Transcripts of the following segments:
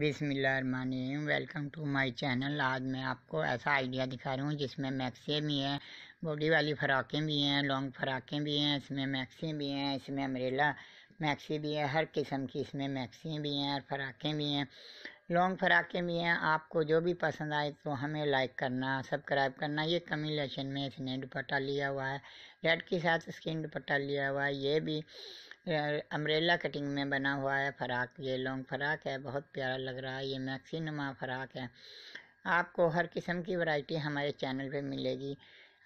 بسم اللہ الرحمن الرحیم ویلکم ٹو مائی چینل آج میں آپ کو ایسا آئیڈیا دکھا رہا ہوں جس میں میکسیں بھی ہیں بوڈی والی فراقیں بھی ہیں لانگ فراقیں بھی ہیں، اس میں میکسیں بھی ہیں، اس میں امریلا میکسی بھی ہے ہر قسم کی اس میں میکسیں بھی ہیں، اور فراقیں بھی ہیں۔ لانگ فراقیں بھی ہیں، آپ کو جو بھی پسند آئے تو ہمیں لائک کرنا سبسکرائب کرنا۔ یہ کمیلیشن میں اس نے دوپٹہ لیا ہوا ہے ریڈ کے ساتھ اسکن دوپٹہ لیا ہوا ہے، یہ بھی امریلا کٹنگ میں بنا ہوا ہے فراق یہ لانگ فراق ہے، بہت پیارا لگ رہا ہے، یہ میکسی نما فراق ہے۔ آپ کو ہر قسم کی ورائٹی ہمارے چینل پہ ملے گی۔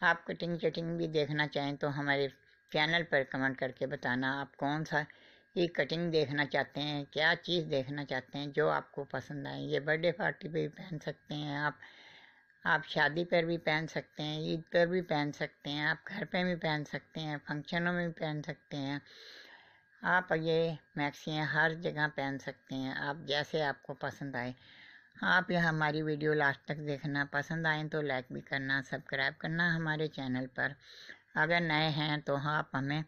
آپ کٹنگ چٹنگ بھی دیکھنا چاہیں تو ہمارے چینل پر کمنٹ کر کے بتانا آپ کون سا یہ کٹنگ دیکھنا چاہتے ہیں، کیا چیز دیکھنا چاہتے ہیں جو آپ کو پسند آئے۔ یہ برتھ ڈے پارٹی پہ بھی پہن سکتے ہیں آپ آپ شادی پر بھی پہن سکتے ہیں، عید پر بھی پہن سکتے ہیں، آپ گھر پہ بھی پہن سکتے ہیں فنکشنوں میں بھی پہن سکتے ہیں۔ آپ یہ میکسیاں ہر جگہ پہن سکتے ہیں، آپ جیسے آپ کو پسند آئے۔ آپ یہ ہماری ویڈیو لاسٹ تک دیکھنا پسند آئیں تو لائک بھی کرنا، سبسکرائب کرنا ہمارے چینل پر۔ اگر نئے ہیں تو آپ ہمیں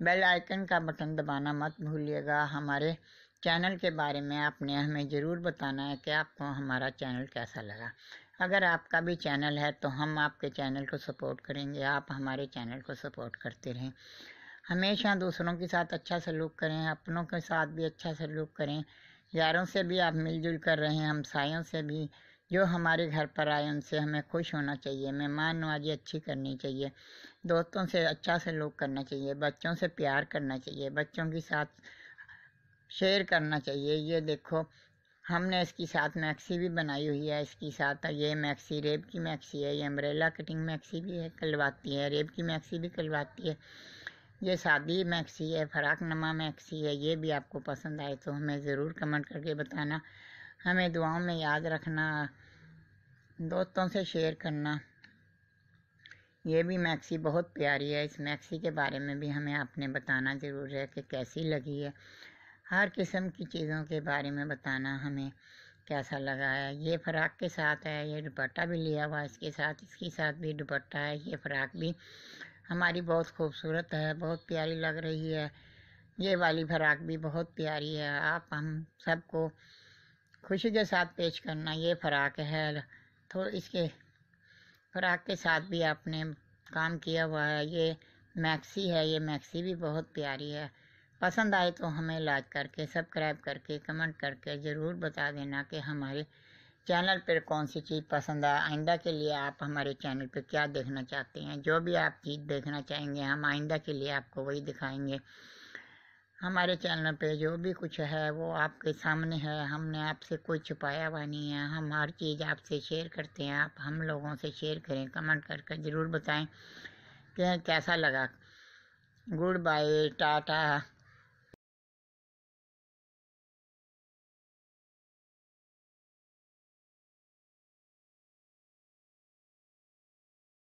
بیل آئیکن کا بٹن دبانا مت بھولیے گا۔ ہمارے چینل کے بارے میں آپ نے ہمیں ضرور بتانا ہے کہ آپ کو ہمارا چینل کیسا لگا۔ اگر آپ کا بھی چینل ہے تو ہم آپ کے چینل کو سپورٹ کریں گے، آپ ہمارے چینل کو سپورٹ کرتے رہیں۔ ہمیشہ دوسروں کے ساتھ اچھا سلوک کریں، اپنوں کے ساتھ بھی اچھا سلوک کریں۔ یاروں سے بھی آپ مل جل کر رہیں ہمسایوں سے بھی۔ جو ہمارے گھر پر آئے، ان سے ہمیں خوش ہونا چاہیے، مہمان نوازی اچھی کرنی چاہیے۔ دوستوں سے اچھا سلوک کرنا چاہیے، بچوں سے پیار کرنا چاہیے، بچوں کے ساتھ شیئر کرنا چاہیے۔ یہ دیکھو، ہم نے اس کی ساتھ میکسی بھی بنائی ہوئی ہے، اس کی ساتھ یہ میکسی، ریب کی میکسی ہے، یہ امبریلا کٹنگ میکسی بھی ہے، کلواتی ہے، ریب کی میکسی بھی کلواتی ہے۔ یہ سادی میکسی ہے، فراق نما میکسی ہے، یہ بھی آپ کو پسند آئے تو ہمیں ضرور کمنٹ کر کے بتانا۔ ہمیں دعاؤں میں یاد رکھنا، دوستوں سے شیئر کرنا۔ یہ بھی میکسی بہت پیاری ہے، اس میکسی کے بارے میں بھی ہمیں آپ نے بتانا ضرور ہے کہ کیسی لگی ہے۔ ہر قسم کی چیزوں کے بارے میں بتانا ہمیں کیسا لگا ہے۔ یہ فراق کے ساتھ ہے، یہ دوپٹہ بھی لیا ہوا اس کے ساتھ، اس کے ساتھ بھی دوپٹہ ہے، یہ فراق بھی ہماری بہت خوبصورت ہے، بہت پیاری لگ رہی ہے۔ یہ والی فراق بھی بہت پیاری ہے۔ آپ ہم سب کو خوشی کے ساتھ پیش کرنا یہ فراق ہے۔ تو اس کے فراق کے ساتھ بھی آپ نے کام کیا ہوا ہے۔ یہ میکسی ہے، یہ میکسی بھی بہت پیاری ہے۔ پسند آئے تو ہمیں لائک کر کے، سبسکرائب کر کے، کمنٹ کر کے ضرور بتا دینا کہ ہمارے چینل پر کون سی چیز پسند ہے؟ آئندہ کے لیے آپ ہمارے چینل پہ کیا دیکھنا چاہتے ہیں؟ جو بھی آپ چیز دیکھنا چاہیں گے، ہم آئندہ کے لیے آپ کو وہی دکھائیں گے۔ ہمارے چینل پہ جو بھی کچھ ہے، وہ آپ کے سامنے ہے۔ ہم نے آپ سے کوئی چھپایا ہوا نہیں ہے۔ ہم ہر چیز آپ سے شیئر کرتے ہیں۔ آپ ہم لوگوں سے شیئر کریں، کمنٹ کر کے ضرور بتائیں کہ کیسا لگا۔ Good bye tata.